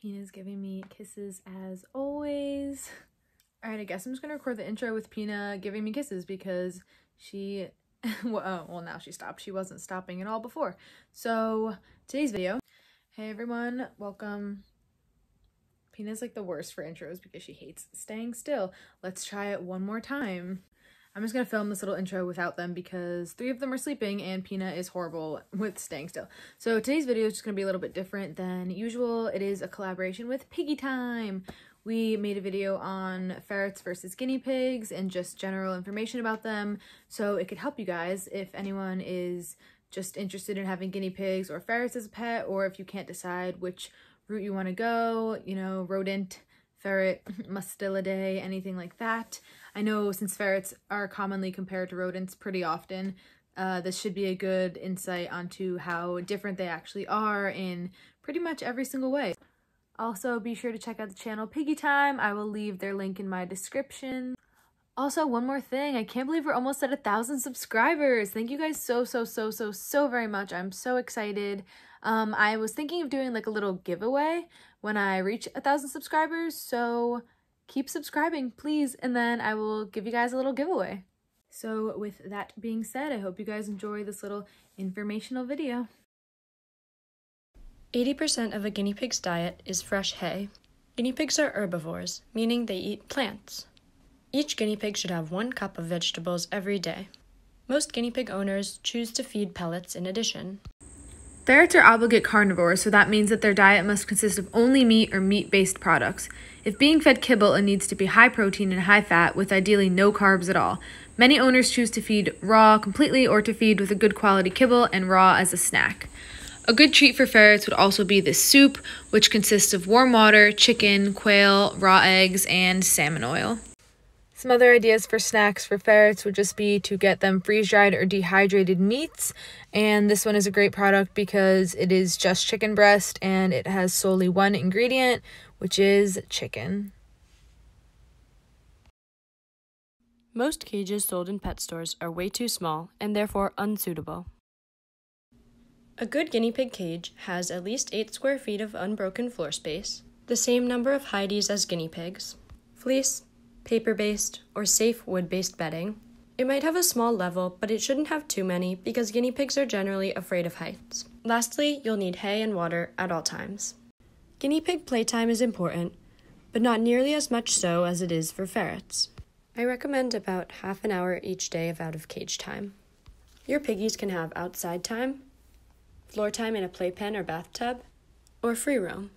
Pina's giving me kisses as always. All right, I guess I'm just gonna record the intro with Pina giving me kisses because she, well, oh, well, now she stopped. She wasn't stopping at all before. So today's video, hey everyone, welcome. Pina's like the worst for intros because she hates staying still. Let's try it one more time. I'm just gonna film this little intro without them because three of them are sleeping and Pina is horrible with staying still. So today's video is just gonna be a little bit different than usual. It is a collaboration with Piggie Time. We made a video on ferrets versus guinea pigs and just general information about them. So it could help you guys if anyone is just interested in having guinea pigs or ferrets as a pet, or if you can't decide which route you want to go, you know, rodent, ferret, Mustelidae, anything like that. I know since ferrets are commonly compared to rodents pretty often, uh, this should be a good insight onto how different they actually are in pretty much every single way. Also, be sure to check out the channel Piggie Time. I will leave their link in my description. Also, one more thing. I can't believe we're almost at a thousand subscribers. Thank you guys so, so, so, so, so very much. I'm so excited. Um, I was thinking of doing like a little giveaway when I reach a thousand subscribers. So keep subscribing, please, and then I will give you guys a little giveaway. So with that being said, I hope you guys enjoy this little informational video. 80% of a guinea pig's diet is fresh hay. Guinea pigs are herbivores, meaning they eat plants. Each guinea pig should have one cup of vegetables every day. Most guinea pig owners choose to feed pellets in addition. Ferrets are obligate carnivores, so that means that their diet must consist of only meat or meat based products. If being fed kibble, it needs to be high protein and high fat, with ideally no carbs at all. Many owners choose to feed raw completely or to feed with a good quality kibble and raw as a snack. A good treat for ferrets would also be this soup, which consists of warm water, chicken, quail, raw eggs, and salmon oil. Some other ideas for snacks for ferrets would just be to get them freeze dried or dehydrated meats. And this one is a great product because it is just chicken breast and it has solely one ingredient, which is chicken. Most cages sold in pet stores are way too small and therefore unsuitable. A good guinea pig cage has at least 8 square feet of unbroken floor space, the same number of hides as guinea pigs, fleece, paper based, or safe wood based bedding. It might have a small level, but it shouldn't have too many because guinea pigs are generally afraid of heights. Lastly, you'll need hay and water at all times. Guinea pig playtime is important, but not nearly as much so as it is for ferrets. I recommend about half an hour each day of out of cage time. Your piggies can have outside time, floor time in a playpen or bathtub, or free roam.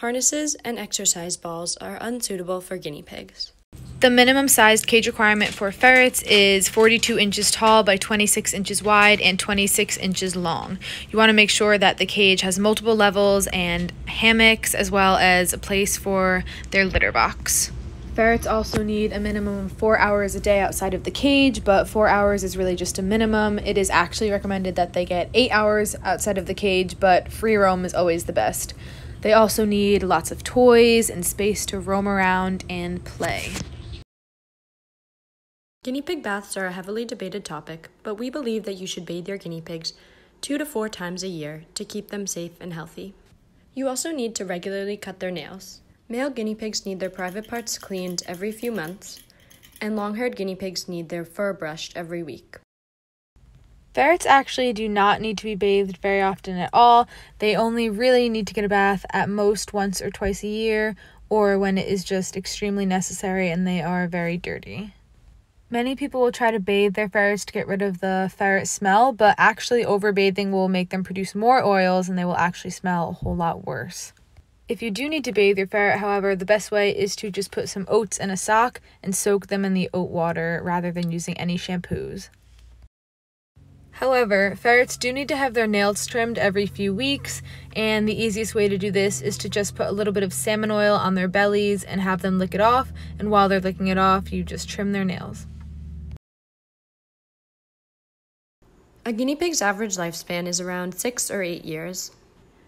Harnesses and exercise balls are unsuitable for guinea pigs. The minimum sized cage requirement for ferrets is 42 inches tall by 26 inches wide and 26 inches long. You want to make sure that the cage has multiple levels and hammocks as well as a place for their litter box. Ferrets also need a minimum of four hours a day outside of the cage, but four hours is really just a minimum. It is actually recommended that they get eight hours outside of the cage, but free roam is always the best. They also need lots of toys and space to roam around and play. Guinea pig baths are a heavily debated topic, but we believe that you should bathe your guinea pigs two to four times a year to keep them safe and healthy. You also need to regularly cut their nails. Male guinea pigs need their private parts cleaned every few months, and long haired guinea pigs need their fur brushed every week. Ferrets actually do not need to be bathed very often at all. They only really need to get a bath at most once or twice a year, or when it is just extremely necessary and they are very dirty. Many people will try to bathe their ferrets to get rid of the ferret smell, but actually overbathing will make them produce more oils and they will actually smell a whole lot worse. If you do need to bathe your ferret, however, the best way is to just put some oats in a sock and soak them in the oat water rather than using any shampoos. However, ferrets do need to have their nails trimmed every few weeks, and the easiest way to do this is to just put a little bit of salmon oil on their bellies and have them lick it off, and while they're licking it off, you just trim their nails. A guinea pig's average lifespan is around 6 or 8 years.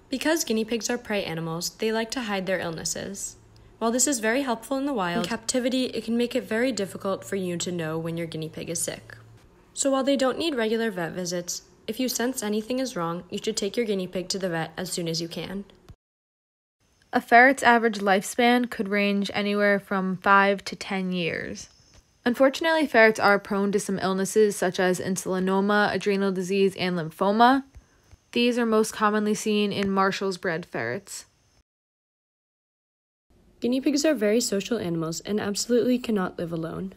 Because guinea pigs are prey animals, they like to hide their illnesses. While this is very helpful in the wild, in captivity, it can make it very difficult for you to know when your guinea pig is sick. So while they don't need regular vet visits, if you sense anything is wrong, you should take your guinea pig to the vet as soon as you can. A ferret's average lifespan could range anywhere from 5 to 10 years. Unfortunately, ferrets are prone to some illnesses such as insulinoma, adrenal disease, and lymphoma. These are most commonly seen in Marshall's bred ferrets. Guinea pigs are very social animals and absolutely cannot live alone.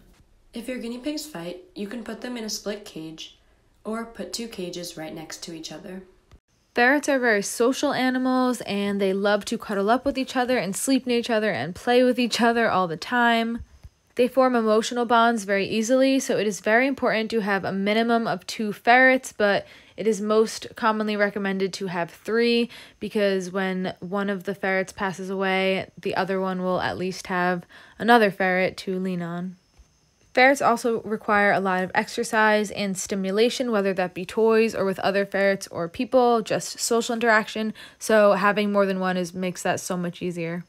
If your guinea pigs fight, you can put them in a split cage or put two cages right next to each other. Ferrets are very social animals and they love to cuddle up with each other and sleep near each other and play with each other all the time. They form emotional bonds very easily, so it is very important to have a minimum of two ferrets, but it is most commonly recommended to have three because when one of the ferrets passes away, the other one will at least have another ferret to lean on. Ferrets also require a lot of exercise and stimulation, whether that be toys or with other ferrets or people, just social interaction. So having more than one is makes that so much easier.